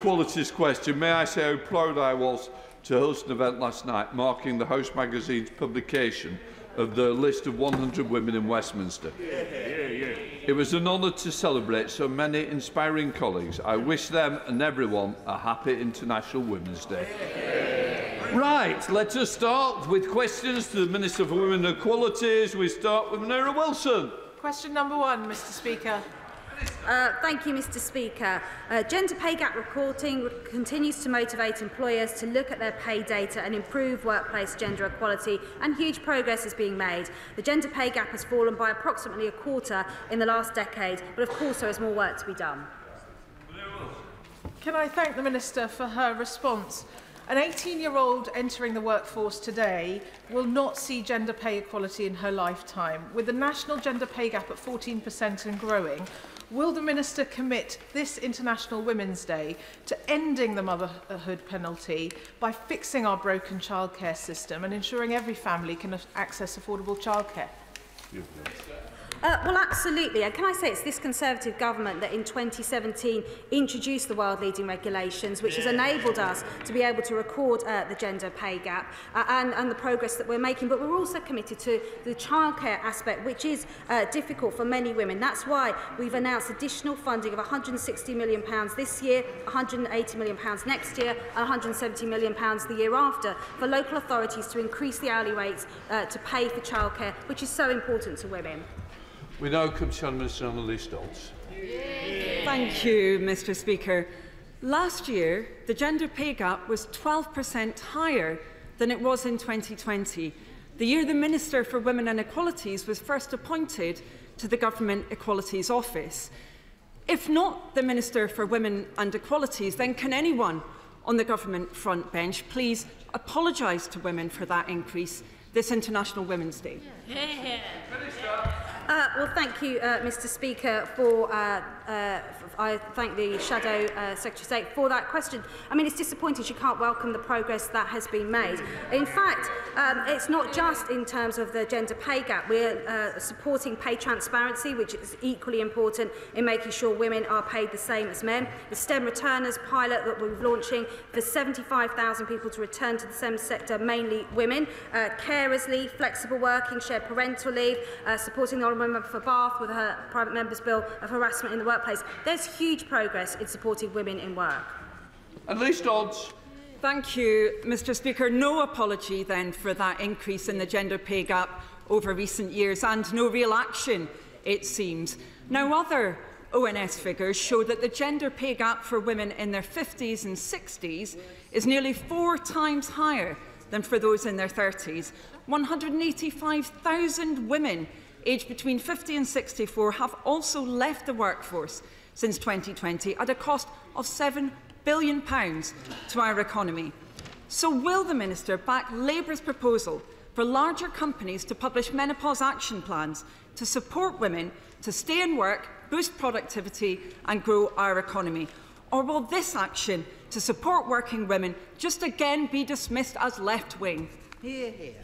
Qualities question. May I say how proud I was to host an event last night marking the House magazine's publication of the list of 100 women in Westminster. Yeah, yeah, yeah. It was an honour to celebrate so many inspiring colleagues. I wish them and everyone a happy International Women's Day. Right, let us start with questions to the Minister for Women and Equalities. We start with Manera Wilson. Question number one, Mr Speaker. Uh, thank you, Mr Speaker. Uh, gender pay gap reporting continues to motivate employers to look at their pay data and improve workplace gender equality, and huge progress is being made. The gender pay gap has fallen by approximately a quarter in the last decade, but of course there is more work to be done. Can I thank the Minister for her response? An 18-year-old entering the workforce today will not see gender pay equality in her lifetime. With the national gender pay gap at 14% and growing, Will the Minister commit this International Women's Day to ending the motherhood penalty by fixing our broken childcare system and ensuring every family can access affordable childcare? Yes, Uh, well, absolutely. And can I say it's this Conservative government that in 2017 introduced the world-leading regulations, which yeah. has enabled us to be able to record uh, the gender pay gap uh, and, and the progress that we're making. But we're also committed to the childcare aspect, which is uh, difficult for many women. That's why we've announced additional funding of £160 million this year, £180 million next year, and £170 million the year after for local authorities to increase the hourly rates uh, to pay for childcare, which is so important to women. We now come to Minister Anneliese Dodds. Thank you, Mr Speaker. Last year, the gender pay gap was 12% higher than it was in 2020, the year the Minister for Women and Equalities was first appointed to the Government Equalities Office. If not the Minister for Women and Equalities, then can anyone on the government front bench please apologise to women for that increase this International Women's Day? Yeah. Uh, well, thank you, uh, Mr Speaker, for, uh, uh, I thank the Shadow uh, Secretary of State for that question. I mean, it's disappointing she can't welcome the progress that has been made. In fact, um, it's not just in terms of the gender pay gap. We're uh, supporting pay transparency, which is equally important in making sure women are paid the same as men. The STEM returners pilot that we're launching for 75,000 people to return to the STEM sector, mainly women. Uh, carers leave, flexible working, shared parental leave, uh, supporting the Honourable Member for Bath with her private member's bill of harassment in the workplace. There's huge progress in supporting women in work. Anneliese Dodds. Thank you, Mr Speaker. No apology then for that increase in the gender pay gap over recent years and no real action, it seems. Now, other ONS figures show that the gender pay gap for women in their 50s and 60s is nearly four times higher than for those in their 30s. 185,000 women aged between 50 and 64 have also left the workforce since 2020 at a cost of £7 billion to our economy. So will the Minister back Labour's proposal for larger companies to publish menopause action plans to support women to stay in work, boost productivity and grow our economy? Or will this action to support working women just again be dismissed as left-wing? Hear, hear.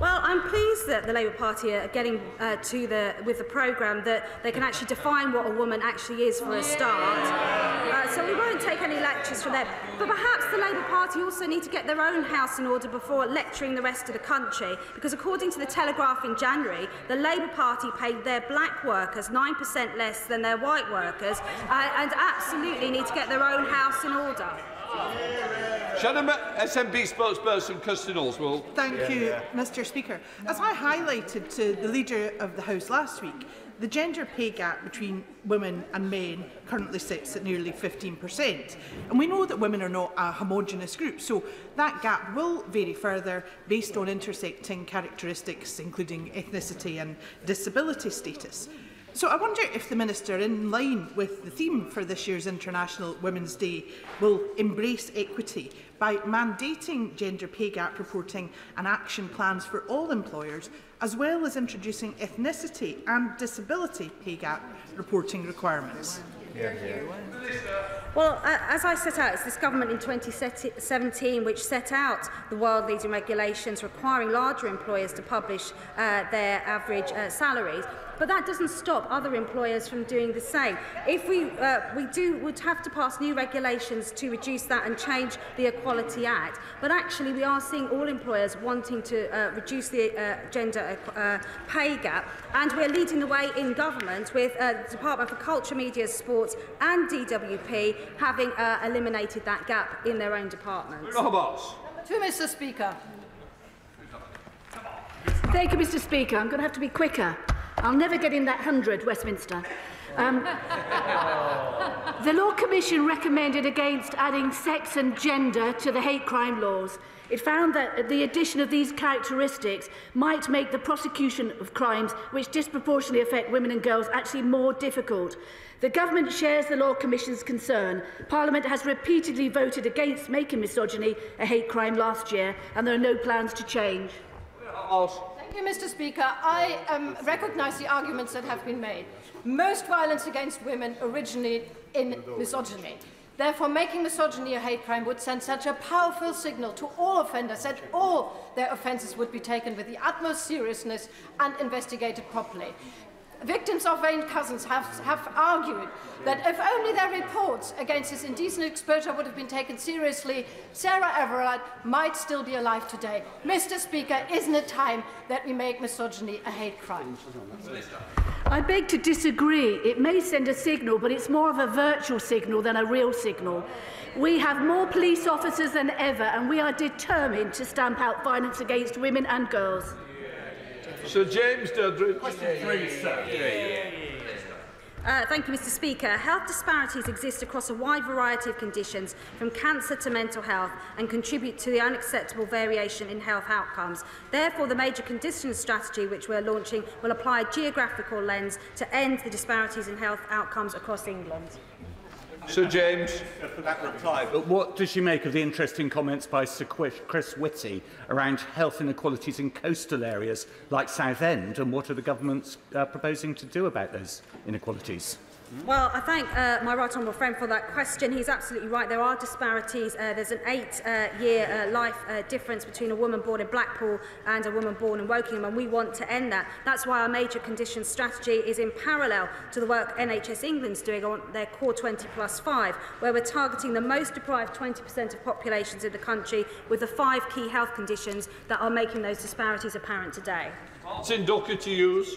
Well, I'm pleased that the Labour Party are getting uh, to the with the programme that they can actually define what a woman actually is for a start. Uh, so we won't take any lectures from them. But perhaps the Labour Party also need to get their own house in order before lecturing the rest of the country, because according to the Telegraph in January, the Labour Party paid their black workers 9% less than their white workers, uh, and absolutely need to get their own house in order. Shannon, SNP spokesperson, Kirsten Oswald. Thank yeah, you, yeah. Mr Speaker. As I highlighted to the Leader of the House last week, the gender pay gap between women and men currently sits at nearly 15%. And we know that women are not a homogenous group, so that gap will vary further based on intersecting characteristics, including ethnicity and disability status. So I wonder if the Minister, in line with the theme for this year's International Women's Day, will embrace equity by mandating gender pay gap reporting and action plans for all employers, as well as introducing ethnicity and disability pay gap reporting requirements. Yeah, yeah. Well, as I set out, it's this government in 2017 which set out the world leading regulations requiring larger employers to publish uh, their average uh, salaries. But that doesn't stop other employers from doing the same. If we, uh, we do, would have to pass new regulations to reduce that and change the Equality Act. But actually, we are seeing all employers wanting to uh, reduce the uh, gender uh, pay gap. And we're leading the way in government with uh, the Department for Culture, Media, Sports and DWP having uh, eliminated that gap in their own departments. To Mr Speaker. Thank you, Mr Speaker. I'm going to have to be quicker. I'll never get in that 100, Westminster. Um, the Law Commission recommended against adding sex and gender to the hate crime laws. It found that the addition of these characteristics might make the prosecution of crimes which disproportionately affect women and girls actually more difficult. The government shares the Law Commission's concern. Parliament has repeatedly voted against making misogyny a hate crime last year, and there are no plans to change. I'll you, Mr Speaker. I um, recognise the arguments that have been made. Most violence against women originate in misogyny. Therefore, making misogyny a hate crime would send such a powerful signal to all offenders that all their offences would be taken with the utmost seriousness and investigated properly. Victims of Wayne Couzens have, have argued that if only their reports against this indecent exposure would have been taken seriously, Sarah Everard might still be alive today. Mr. Speaker, isn't it time that we make misogyny a hate crime? I beg to disagree. It may send a signal, but it's more of a virtual signal than a real signal. We have more police officers than ever, and we are determined to stamp out violence against women and girls. Sir James Dudley. Question three, sir. Three. Uh, thank you, Mr Speaker. Health disparities exist across a wide variety of conditions, from cancer to mental health, and contribute to the unacceptable variation in health outcomes. Therefore, the major conditions strategy which we're launching will apply a geographical lens to end the disparities in health outcomes across England. Sir James. That reply. But what does she make of the interesting comments by Sir Chris Whitty around health inequalities in coastal areas like Southend, and what are the governments uh, proposing to do about those inequalities? Well, I thank uh, my right honourable friend for that question. He's absolutely right. There are disparities. Uh, there's an eight-year uh, uh, life uh, difference between a woman born in Blackpool and a woman born in Wokingham, and we want to end that. That's why our major conditions strategy is in parallel to the work NHS England's doing on their Core 20 plus 5, where we're targeting the most deprived 20% of populations in the country with the five key health conditions that are making those disparities apparent today. Martin Docker to use.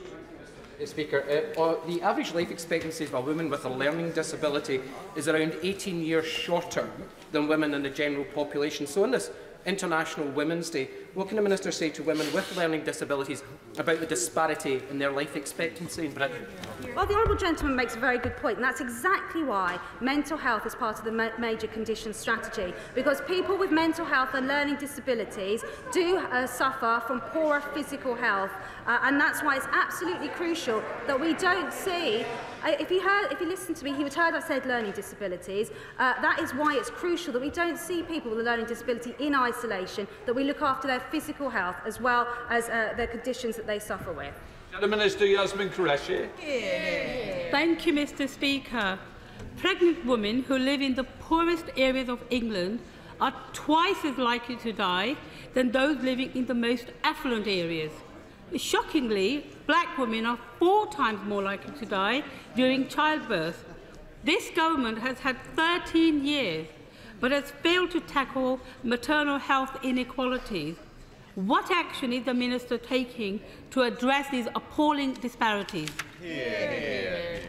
Uh, speaker. Uh, the average life expectancy of a woman with a learning disability is around 18 years shorter than women in the general population. So in this International Women's Day, what can the Minister say to women with learning disabilities about the disparity in their life expectancy in Britain? Well, the Honourable Gentleman makes a very good point, and that's exactly why mental health is part of the ma major conditions strategy, because people with mental health and learning disabilities do uh, suffer from poorer physical health, uh, and that's why it's absolutely crucial that we don't see uh, if you heard, if you listened to me, he would have heard I said learning disabilities. Uh, that is why it's crucial that we don't see people with a learning disability in isolation, that we look after their physical health as well as uh, the conditions that they suffer with. The Minister Yasmin Qureshi. Thank you, Mr Speaker. Pregnant women who live in the poorest areas of England are twice as likely to die than those living in the most affluent areas. Shockingly, black women are four times more likely to die during childbirth. This government has had 13 years, but has failed to tackle maternal health inequalities. What action is the Minister taking to address these appalling disparities? Yeah.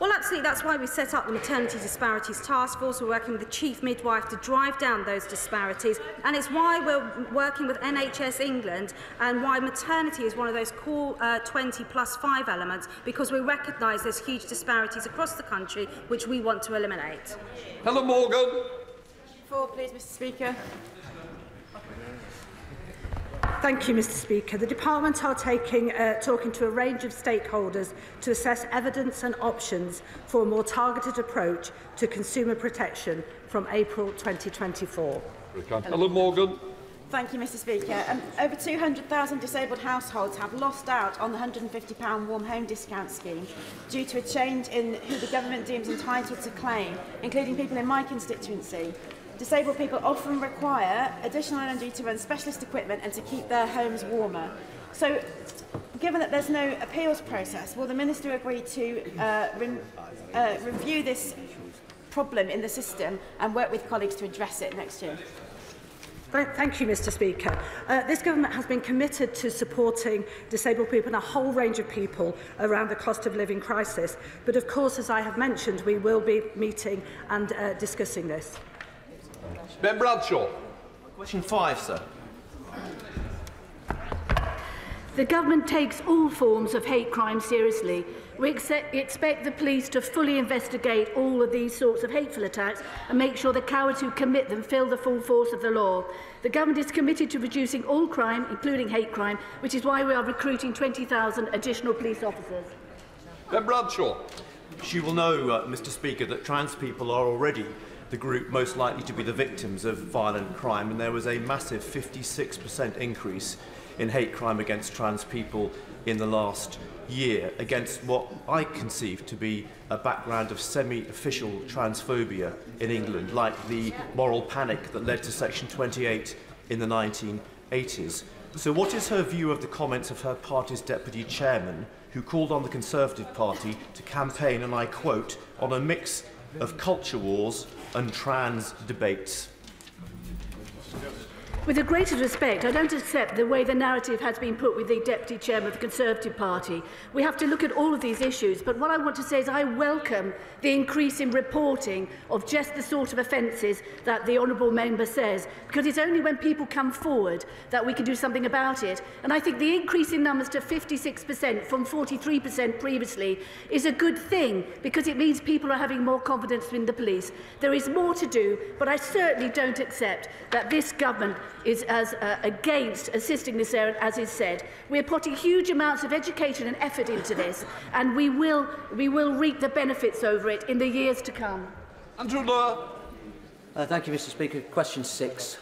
Well, absolutely. that's why we set up the Maternity Disparities Task Force. We're working with the chief midwife to drive down those disparities. And it's why we're working with NHS England and why maternity is one of those core uh, 20 plus 5 elements, because we recognise there's huge disparities across the country, which we want to eliminate. Helen Morgan. Four, please, Mr Speaker. Thank you, Mr Speaker. The Department are taking, uh, talking to a range of stakeholders to assess evidence and options for a more targeted approach to consumer protection from April 2024. Helen Morgan. Thank you, Mr Speaker. Um, over 200,000 disabled households have lost out on the £150 warm home discount scheme due to a change in who the government deems entitled to claim, including people in my constituency disabled people often require additional energy to run specialist equipment and to keep their homes warmer. So given that there's no appeals process, will the Minister agree to uh, re uh, review this problem in the system and work with colleagues to address it next year? Thank you, Mr Speaker. Uh, this government has been committed to supporting disabled people and a whole range of people around the cost of living crisis. But of course, as I have mentioned, we will be meeting and uh, discussing this. Ben Bradshaw. Question five, sir. The government takes all forms of hate crime seriously. We expect the police to fully investigate all of these sorts of hateful attacks and make sure the cowards who commit them feel the full force of the law. The government is committed to reducing all crime, including hate crime, which is why we are recruiting 20,000 additional police officers. Ben Bradshaw. You will know, uh, Mr Speaker, that trans people are already the group most likely to be the victims of violent crime, and there was a massive 56% increase in hate crime against trans people in the last year against what I conceive to be a background of semi-official transphobia in England, like the moral panic that led to Section 28 in the 1980s. So what is her view of the comments of her party's deputy chairman, who called on the Conservative Party to campaign, and I quote, on a mix of culture wars and trans debates? With the greatest respect, I don't accept the way the narrative has been put with the Deputy Chairman of the Conservative Party. We have to look at all of these issues, but what I want to say is I welcome the increase in reporting of just the sort of offences that the Honourable Member says, because it's only when people come forward that we can do something about it. And I think the increase in numbers to 56% from 43% previously is a good thing, because it means people are having more confidence in the police. There is more to do, but I certainly don't accept that this government is as uh, against assisting this area, as is said. We're putting huge amounts of education and effort into this, and we will, we will reap the benefits over it in the years to come. Andrew Law. Uh, thank you, Mr Speaker. Question six.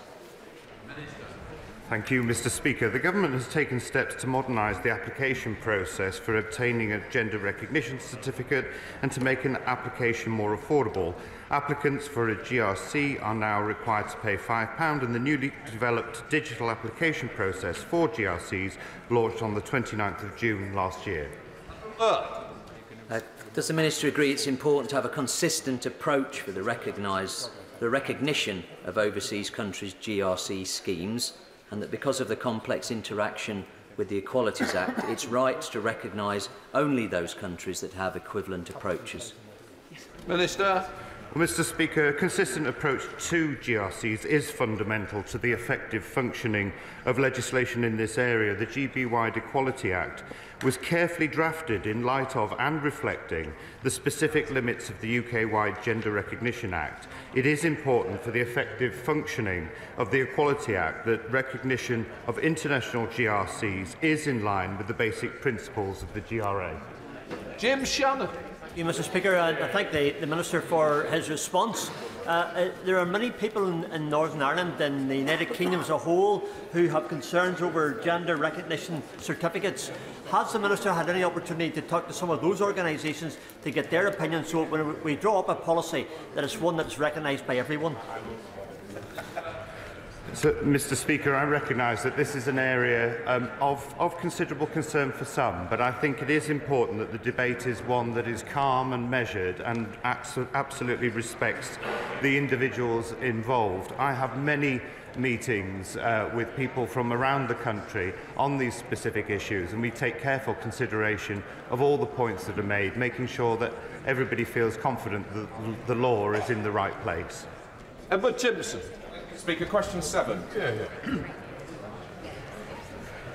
Thank you, Mr Speaker. The Government has taken steps to modernise the application process for obtaining a gender recognition certificate and to make an application more affordable. Applicants for a GRC are now required to pay £5 and the newly developed digital application process for GRCs launched on the 29th of June last year. Uh, does the Minister agree it's important to have a consistent approach for the, the recognition of overseas countries' GRC schemes and that because of the complex interaction with the Equalities Act, it's right to recognise only those countries that have equivalent approaches. Minister. Well, Mr Speaker, a consistent approach to GRCs is fundamental to the effective functioning of legislation in this area. The GB-wide Equality Act was carefully drafted in light of and reflecting the specific limits of the UK-wide Gender Recognition Act. It is important for the effective functioning of the Equality Act that recognition of international GRCs is in line with the basic principles of the GRA. Jim Shannon. You, Mr Speaker. I, I thank the, the Minister for his response. Uh, uh, there are many people in, in Northern Ireland and the United Kingdom as a whole who have concerns over gender recognition certificates. Has the Minister had any opportunity to talk to some of those organisations to get their opinion so when we draw up a policy that is one that is recognised by everyone? So, Mr Speaker, I recognise that this is an area um, of, of considerable concern for some, but I think it is important that the debate is one that is calm and measured and absolutely respects the individuals involved. I have many meetings uh, with people from around the country on these specific issues and we take careful consideration of all the points that are made, making sure that everybody feels confident that the law is in the right place. Edward Timson. Speaker, question seven. Yeah, yeah.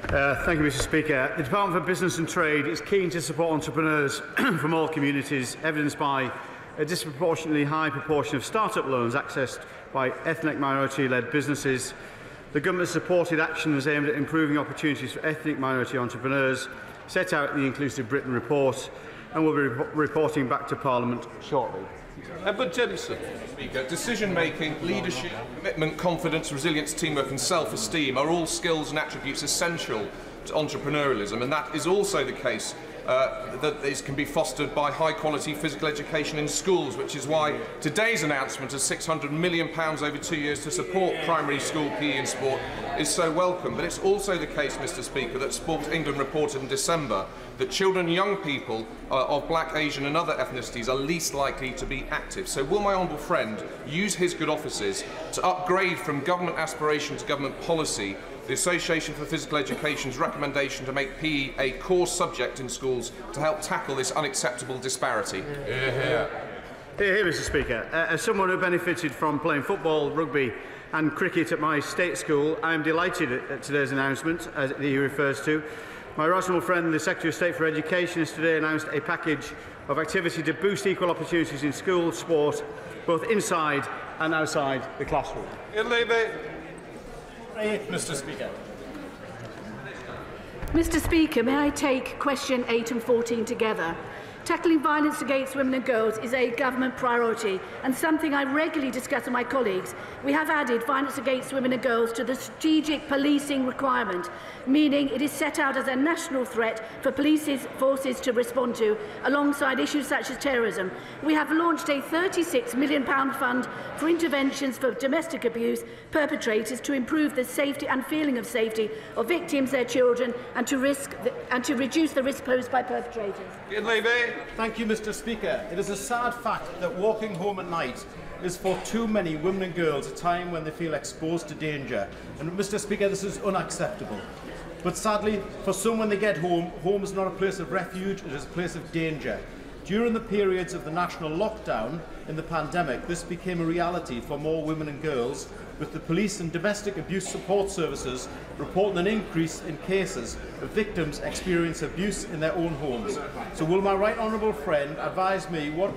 Uh, thank you, Mr Speaker. The Department for Business and Trade is keen to support entrepreneurs from all communities, evidenced by a disproportionately high proportion of start-up loans accessed by ethnic minority-led businesses. The government supported actions aimed at improving opportunities for ethnic minority entrepreneurs set out in the Inclusive Britain report and will be re reporting back to Parliament shortly. Edward Timpson. Speaker, decision-making, leadership, commitment, confidence, resilience, teamwork and self-esteem are all skills and attributes essential to entrepreneurialism, and that is also the case uh, that this can be fostered by high quality physical education in schools, which is why today's announcement of £600 million over two years to support primary school PE and sport is so welcome. But it's also the case, Mr Speaker, that Sports England reported in December that children and young people uh, of black, Asian and other ethnicities are least likely to be active. So will my honourable friend use his good offices to upgrade from government aspiration to government policy the Association for Physical Education's recommendation to make PE a core subject in schools to help tackle this unacceptable disparity? Here, here. Here, here Mr Speaker. Uh, as someone who benefited from playing football, rugby and cricket at my state school, I am delighted at today's announcement as he refers to. My rational friend, the Secretary of State for Education, has today announced a package of activity to boost equal opportunities in school sport, both inside and outside the classroom. Mr Speaker. Mr Speaker, may I take question 8 and 14 together? Tackling violence against women and girls is a government priority and something I regularly discuss with my colleagues. We have added violence against women and girls to the strategic policing requirement, meaning it is set out as a national threat for police forces to respond to, alongside issues such as terrorism. We have launched a £36 million fund for interventions for domestic abuse perpetrators to improve the safety and feeling of safety of victims, their children, and to, risk the, and to reduce the risk posed by perpetrators. Thank you, Mr Speaker. It is a sad fact that walking home at night is for too many women and girls a time when they feel exposed to danger. And Mr Speaker, this is unacceptable. But sadly, for some when they get home, home is not a place of refuge, it is a place of danger. During the periods of the national lockdown in the pandemic, this became a reality for more women and girls, with the police and domestic abuse support services reporting an increase in cases of victims experiencing abuse in their own homes. So will my right honourable friend advise me what,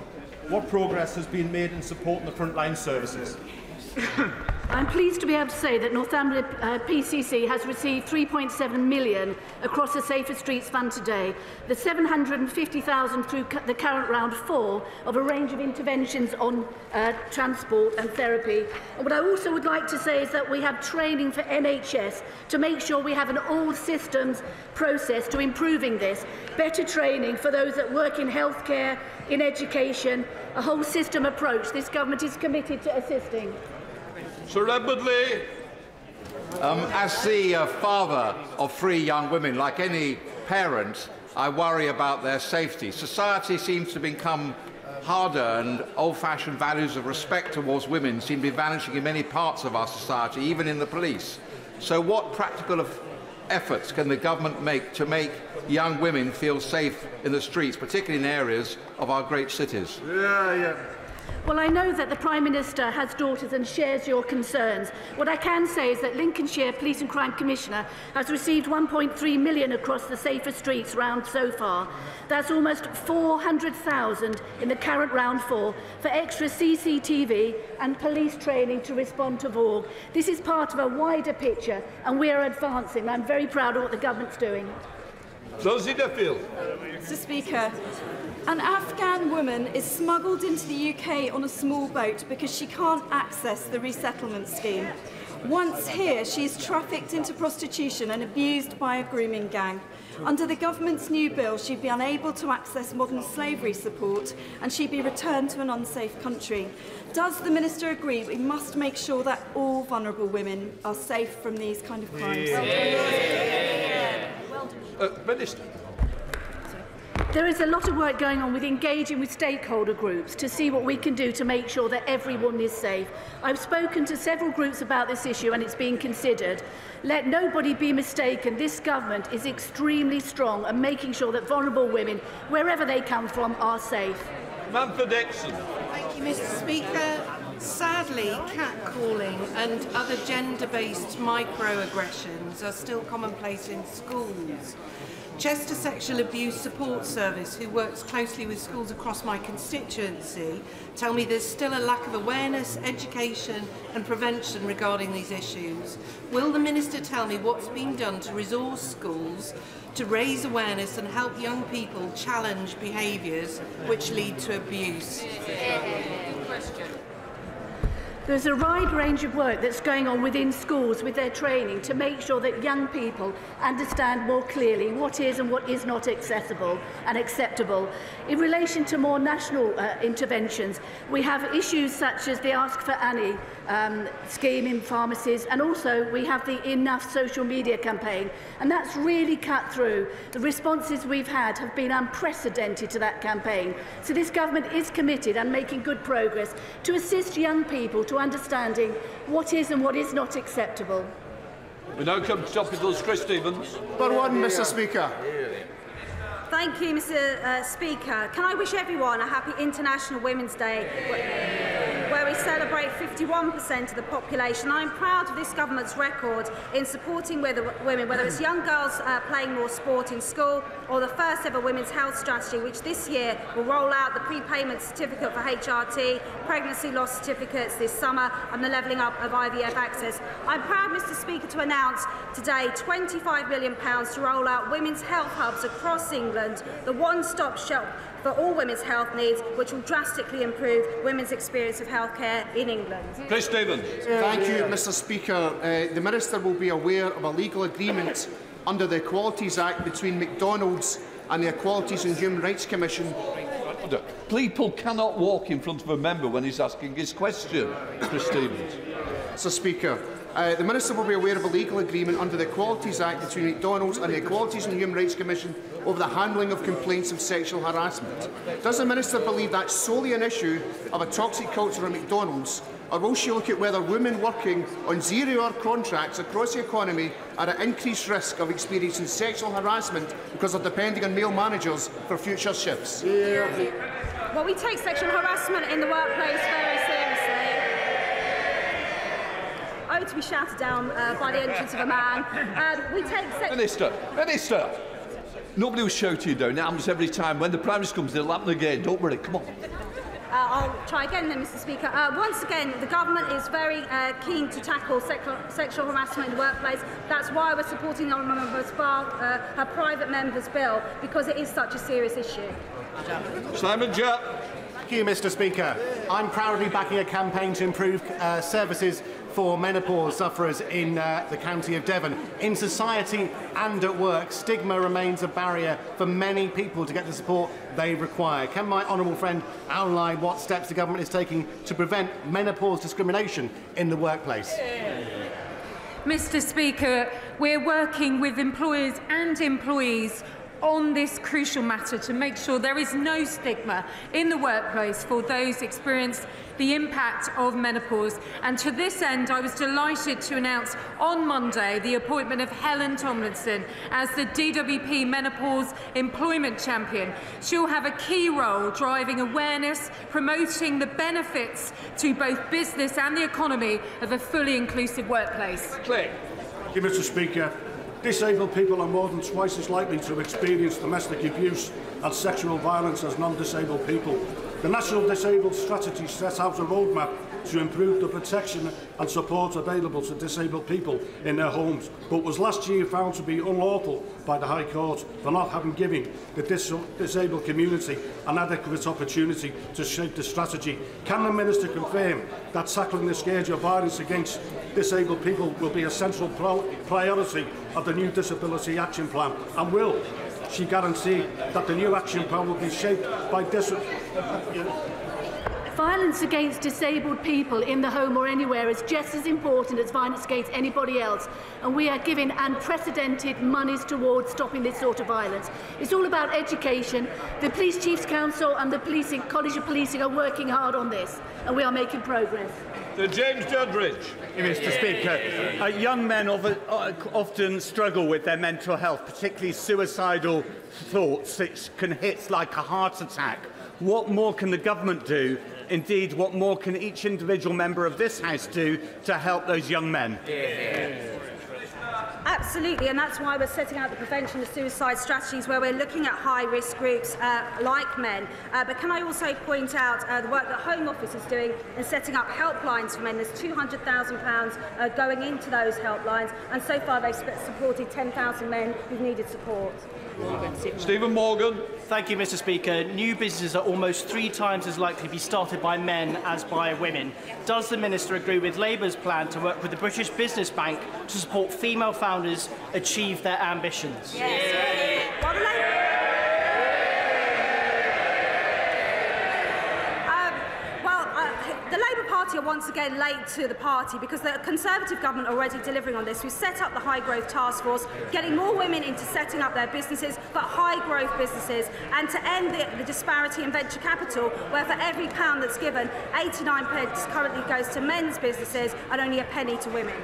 what progress has been made in supporting the frontline services? I'm pleased to be able to say that Northumbria uh, PCC has received 3.7 million across the Safer Streets Fund today, the 750,000 through the current round four of a range of interventions on uh, transport and therapy. And what I also would like to say is that we have training for NHS to make sure we have an all systems process to improving this, better training for those that work in healthcare, in education, a whole system approach this government is committed to assisting. Sir Edward Leigh. Um, as the uh, father of three young women, like any parent, I worry about their safety. Society seems to become harder and old-fashioned values of respect towards women seem to be vanishing in many parts of our society, even in the police. So what practical efforts can the government make to make young women feel safe in the streets, particularly in areas of our great cities? Yeah, yeah. Well, I know that the Prime Minister has daughters and shares your concerns. What I can say is that Lincolnshire Police and Crime Commissioner has received 1.3 million across the safer streets round so far. That's almost 400,000 in the current round four for extra CCTV and police training to respond to VORG. This is part of a wider picture and we are advancing. I'm very proud of what the government's doing. Rosie Duffield. Mr Speaker, an Afghan woman is smuggled into the UK on a small boat because she can't access the resettlement scheme. Once here, she is trafficked into prostitution and abused by a grooming gang. Under the government's new bill, she'd be unable to access modern slavery support and she'd be returned to an unsafe country. Does the Minister agree we must make sure that all vulnerable women are safe from these kind of crimes? Yeah. Uh, Minister. There is a lot of work going on with engaging with stakeholder groups to see what we can do to make sure that everyone is safe. I've spoken to several groups about this issue and it's being considered. Let nobody be mistaken, this government is extremely strong and making sure that vulnerable women, wherever they come from, are safe. Manfred Dixon. Thank you, Mr Speaker. Sadly, catcalling and other gender-based microaggressions are still commonplace in schools. Chester Sexual Abuse Support Service, who works closely with schools across my constituency, tell me there's still a lack of awareness, education and prevention regarding these issues. Will the Minister tell me what's been done to resource schools to raise awareness and help young people challenge behaviours which lead to abuse? The There's a wide range of work that's going on within schools with their training to make sure that young people understand more clearly what is and what is not accessible and acceptable. In relation to more national uh, interventions, we have issues such as the Ask for Annie um, scheme in pharmacies and also we have the Enough social media campaign and that's really cut through. The responses we've had have been unprecedented to that campaign. So this government is committed and making good progress to assist young people to understanding what is and what is not acceptable. We now come to topicals. Chris Stephens. But one, Mr Speaker. Thank you, Mr uh, Speaker. Can I wish everyone a happy International Women's Day, where we celebrate 51% of the population. I'm proud of this government's record in supporting women, whether it's young girls uh, playing more sport in school or the first ever women's health strategy, which this year will roll out the prepayment certificate for HRT, pregnancy loss certificates this summer, and the levelling up of IVF access. I'm proud, Mr Speaker, to announce today £25 million to roll out women's health hubs across England, the one-stop shop for all women's health needs, which will drastically improve women's experience of healthcare care in England. Chris Stevens. Thank you, Mr Speaker. Uh, the Minister will be aware of a legal agreement under the Equalities Act between McDonald's and the Equalities and Human Rights Commission. People cannot walk in front of a member when he's asking his question, Chris Stevens. Mr Speaker, uh, the Minister will be aware of a legal agreement under the Equalities Act between McDonald's and the Equalities and Human Rights Commission over the handling of complaints of sexual harassment. Does the Minister believe that's solely an issue of a toxic culture at McDonald's or will she look at whether women working on zero-hour contracts across the economy are at increased risk of experiencing sexual harassment because of depending on male managers for future shifts? Yeah. Well, we take sexual harassment in the workplace To be shouted down uh, by the entrance of a man. Um, we take Minister, Minister, nobody will shout you down. It happens every time. When the Prime Minister comes, it'll happen again. Don't worry, come on. Uh, I'll try again then, Mr Speaker. Uh, once again, the government is very uh, keen to tackle sexual, sexual harassment in the workplace. That's why we're supporting the Honourable Spark, uh, her private member's bill, because it is such a serious issue. Simon Jupp. Thank you, Mr Speaker. I'm proudly backing a campaign to improve uh, services for menopause sufferers in uh, the county of Devon. In society and at work, stigma remains a barrier for many people to get the support they require. Can my honourable friend outline what steps the government is taking to prevent menopause discrimination in the workplace? Mr Speaker, we're working with employers and employees on this crucial matter to make sure there is no stigma in the workplace for those experiencing the impact of menopause. And to this end, I was delighted to announce on Monday the appointment of Helen Tomlinson as the DWP Menopause Employment Champion. She'll have a key role driving awareness, promoting the benefits to both business and the economy of a fully inclusive workplace. Clay. Thank you, Mr Speaker. Disabled people are more than twice as likely to experience domestic abuse and sexual violence as non-disabled people. The National Disabled Strategy sets out a roadmap to improve the protection and support available to disabled people in their homes, but was last year found to be unlawful by the High Court for not having given the dis disabled community an adequate opportunity to shape the strategy. Can the Minister confirm that tackling the scourge of violence against disabled people will be a central priority of the new Disability Action Plan and will she guarantee that the new action plan will be shaped by dis Violence against disabled people in the home or anywhere is just as important as violence against anybody else, and we are giving unprecedented monies towards stopping this sort of violence. It's all about education. The Police Chiefs Council and the Policing, College of Policing are working hard on this, and we are making progress. Sir James Duddridge. Mr Speaker, uh, young men of, uh, often struggle with their mental health, particularly suicidal thoughts, which can hit like a heart attack. What more can the government do? Indeed, what more can each individual member of this House do to help those young men? Yeah. Absolutely, and that's why we're setting out the prevention of suicide strategies where we're looking at high-risk groups uh, like men. Uh, but can I also point out uh, the work that Home Office is doing in setting up helplines for men? There's £200,000 uh, going into those helplines, and so far they've supported 10,000 men who've needed support. Stephen Morgan. Thank you, Mr Speaker. New businesses are almost three times as likely to be started by men as by women. Does the Minister agree with Labour's plan to work with the British Business Bank to support female founders achieve their ambitions? Yes. Well, the Labour Um, uh, Party are once again late to the party because the Conservative government are already delivering on this. We've set up the High Growth Task Force, getting more women into setting up their businesses, but high growth businesses, and to end the, the disparity in venture capital, where for every pound that's given, 89 pence currently goes to men's businesses and only a penny to women.